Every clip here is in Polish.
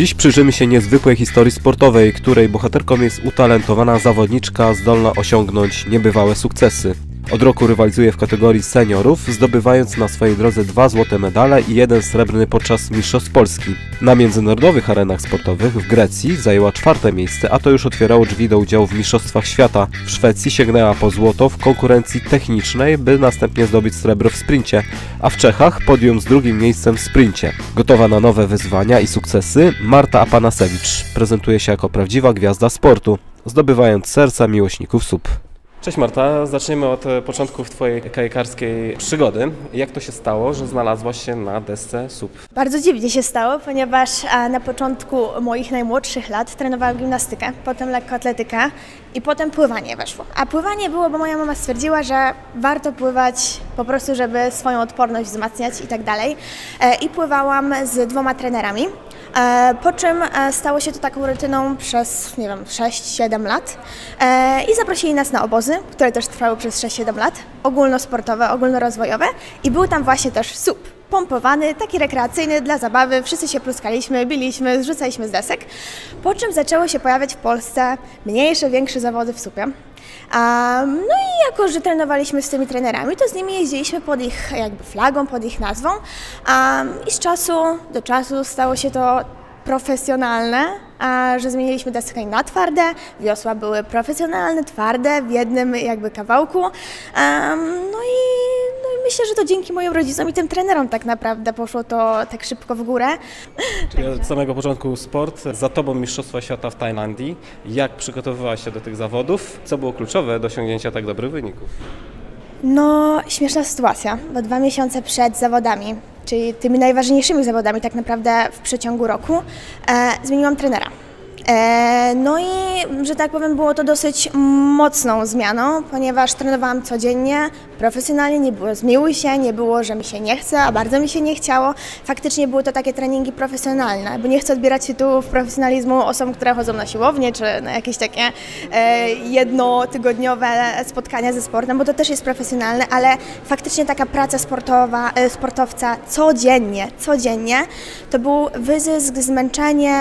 Dziś przyjrzymy się niezwykłej historii sportowej, której bohaterką jest utalentowana zawodniczka zdolna osiągnąć niebywałe sukcesy. Od roku rywalizuje w kategorii seniorów, zdobywając na swojej drodze dwa złote medale i jeden srebrny podczas Mistrzostw Polski. Na międzynarodowych arenach sportowych w Grecji zajęła czwarte miejsce, a to już otwierało drzwi do udziału w Mistrzostwach Świata. W Szwecji sięgnęła po złoto w konkurencji technicznej, by następnie zdobyć srebro w sprincie, a w Czechach podium z drugim miejscem w sprincie. Gotowa na nowe wyzwania i sukcesy, Marta Apanasewicz prezentuje się jako prawdziwa gwiazda sportu, zdobywając serca miłośników SUP. Cześć Marta, zaczniemy od e, początków Twojej kajakarskiej przygody. Jak to się stało, że znalazłaś się na desce SUP? Bardzo dziwnie się stało, ponieważ na początku moich najmłodszych lat trenowałam gimnastykę, potem lekkoatletykę i potem pływanie weszło. A pływanie było, bo moja mama stwierdziła, że warto pływać po prostu, żeby swoją odporność wzmacniać i tak dalej. E, I pływałam z dwoma trenerami. E, po czym e, stało się to taką rutyną przez, nie wiem, 6-7 lat. E, i zaprosili nas na obozy, które też trwały przez 6-7 lat, ogólnosportowe, ogólnorozwojowe. I był tam właśnie też SUP, pompowany, taki rekreacyjny dla zabawy, wszyscy się pluskaliśmy, biliśmy, zrzucaliśmy z desek, po czym zaczęły się pojawiać w Polsce mniejsze, większe zawody w supie. Um, no i jako, że trenowaliśmy z tymi trenerami, to z nimi jeździliśmy pod ich jakby flagą, pod ich nazwą um, i z czasu do czasu stało się to profesjonalne, a że zmieniliśmy deskę na twarde, wiosła były profesjonalne, twarde w jednym jakby kawałku. Um, myślę, że to dzięki moim rodzicom i tym trenerom tak naprawdę poszło to tak szybko w górę. Czyli od samego początku sport, za Tobą Mistrzostwa Świata w Tajlandii. Jak przygotowywałaś się do tych zawodów? Co było kluczowe do osiągnięcia tak dobrych wyników? No, śmieszna sytuacja, bo dwa miesiące przed zawodami, czyli tymi najważniejszymi zawodami tak naprawdę w przeciągu roku, e, zmieniłam trenera. E, no i, że tak powiem, było to dosyć mocną zmianą, ponieważ trenowałam codziennie, profesjonalnie, nie było zmiłuj się, nie było, że mi się nie chce, a bardzo mi się nie chciało. Faktycznie były to takie treningi profesjonalne, bo nie chcę odbierać tytułów profesjonalizmu osobom, które chodzą na siłownię, czy na jakieś takie e, jednotygodniowe spotkania ze sportem, bo to też jest profesjonalne, ale faktycznie taka praca sportowa, e, sportowca codziennie, codziennie, to był wyzysk, zmęczenie,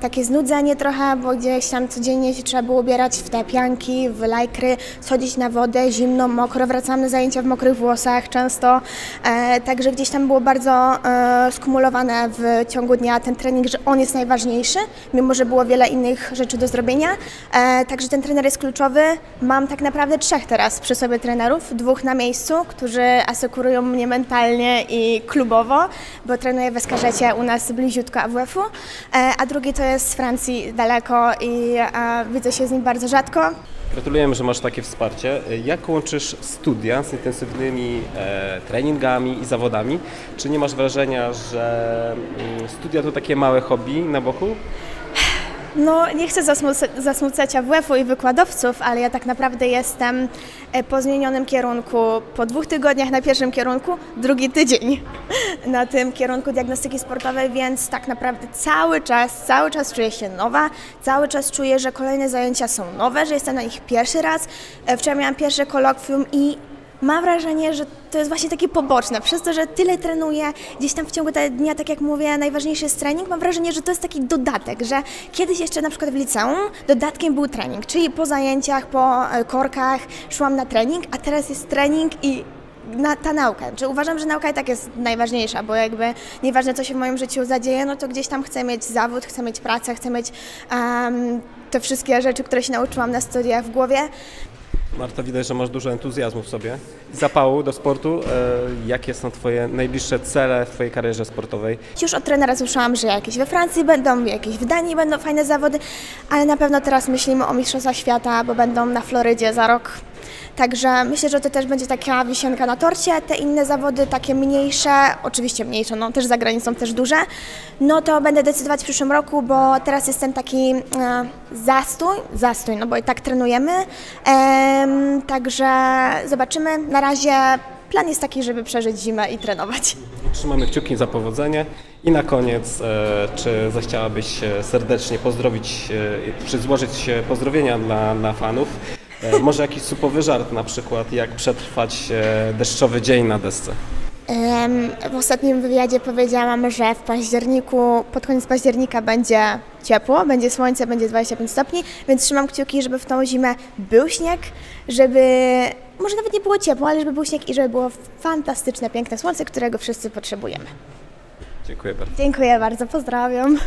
takie znudzenie trochę, bo gdzieś tam codziennie się trzeba było ubierać w te pianki, w lajkry, schodzić na wodę, zimno, mokro, wracamy zajęcia w mokrych włosach często, e, także gdzieś tam było bardzo e, skumulowane w ciągu dnia ten trening, że on jest najważniejszy, mimo że było wiele innych rzeczy do zrobienia, e, także ten trener jest kluczowy. Mam tak naprawdę trzech teraz przy sobie trenerów, dwóch na miejscu, którzy asekurują mnie mentalnie i klubowo, bo trenuję w Eskarżecie u nas bliziutko AWF-u, e, a drugi to jest Francji daleko i e, widzę się z nim bardzo rzadko. Gratulujemy, że masz takie wsparcie. Jak łączysz studia z intensywnymi e, treningami i zawodami? Czy nie masz wrażenia, że mm, studia to takie małe hobby na boku? No, nie chcę zasmucać, zasmucać AWF-u i wykładowców, ale ja tak naprawdę jestem e, po zmienionym kierunku, po dwóch tygodniach na pierwszym kierunku, drugi tydzień na tym kierunku diagnostyki sportowej, więc tak naprawdę cały czas, cały czas czuję się nowa, cały czas czuję, że kolejne zajęcia są nowe, że jestem na nich pierwszy raz. E, Wczoraj miałam pierwsze kolokwium i mam wrażenie, że to jest właśnie takie poboczne. Przez to, że tyle trenuję, gdzieś tam w ciągu dnia, tak jak mówię, najważniejszy jest trening, mam wrażenie, że to jest taki dodatek, że kiedyś jeszcze na przykład w liceum dodatkiem był trening, czyli po zajęciach, po e, korkach szłam na trening, a teraz jest trening i na, ta nauka. Czy uważam, że nauka i tak jest najważniejsza, bo jakby nieważne co się w moim życiu zadzieje, no to gdzieś tam chcę mieć zawód, chcę mieć pracę, chcę mieć um, te wszystkie rzeczy, które się nauczyłam na studiach w głowie. Marta, widać, że masz dużo entuzjazmu w sobie zapału do sportu. E, jakie są Twoje najbliższe cele w Twojej karierze sportowej? Już od trenera słyszałam, że jakieś we Francji będą, jakieś w Danii będą fajne zawody, ale na pewno teraz myślimy o Mistrzostwach Świata, bo będą na Florydzie za rok. Także myślę, że to też będzie taka wisienka na torcie. Te inne zawody, takie mniejsze, oczywiście mniejsze, no też za granicą też duże, no to będę decydować w przyszłym roku, bo teraz jest ten taki e, zastój, zastój, no bo i tak trenujemy. Em, także zobaczymy. Na razie plan jest taki, żeby przeżyć zimę i trenować. Trzymamy kciuki za powodzenie. I na koniec, e, czy zechciałabyś e, serdecznie pozdrowić, e, czy złożyć e, pozdrowienia dla, dla fanów? E, może jakiś supowy żart na przykład, jak przetrwać e, deszczowy dzień na desce? W ostatnim wywiadzie powiedziałam, że w październiku, pod koniec października będzie ciepło, będzie słońce, będzie 25 stopni, więc trzymam kciuki, żeby w tą zimę był śnieg, żeby może nawet nie było ciepło, ale żeby był śnieg i żeby było fantastyczne, piękne słońce, którego wszyscy potrzebujemy. Dziękuję bardzo. Dziękuję bardzo, pozdrawiam.